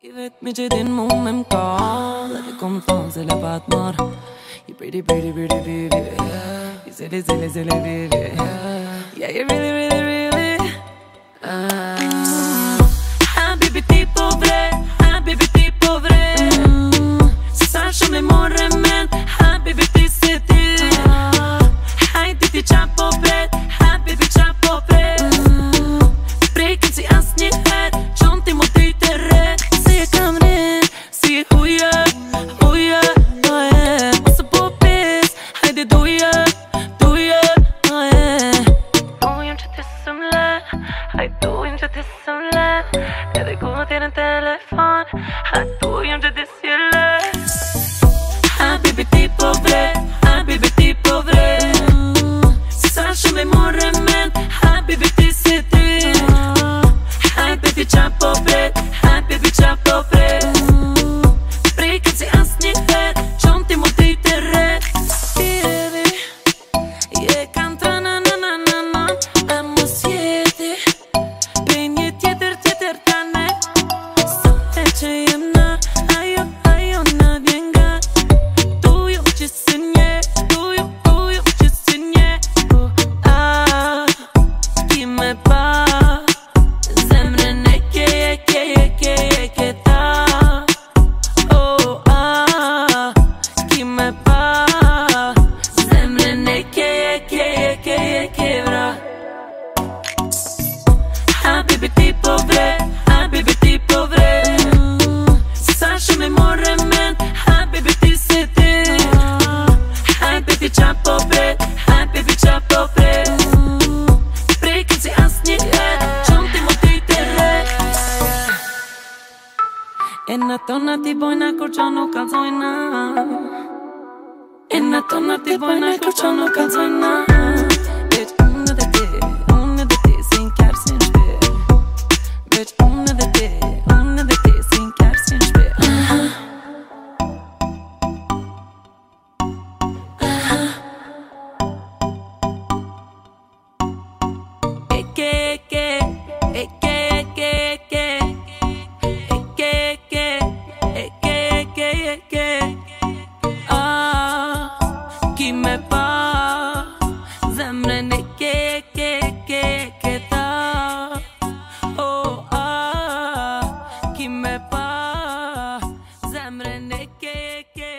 I vet që din mu me m'ka Dhe ti kom thonë se le pat mar You pretty, pretty, pretty, pretty You silly, silly, silly, baby Yeah, you really, really, really. Mm. Ah, uh, Habibi ti po vre Habibi ah, ti po vre Sa shumë e morre men Habibi ti se ti Hajdi ti qa po pret Habibi qa po Hajde dujëm që ti sëm le Edhe ku t'jen në telefon Hajde dujëm që ti si le Habibi ti po vre Habibi ti po vre Sa shumë e morre men ti ti po vret Habibi مرة من حبيبتي ستي حبيبتي تشابوبي حبيبتي تشابوبي بريكتي أصني شنطي مطيتي إن تونا تي بوينا كورجانو كالزوينا إن تونا تي بوينا كورجانو كالزوينا zamrane ke ke ke ke ta ah ki me pa zamrane ke ke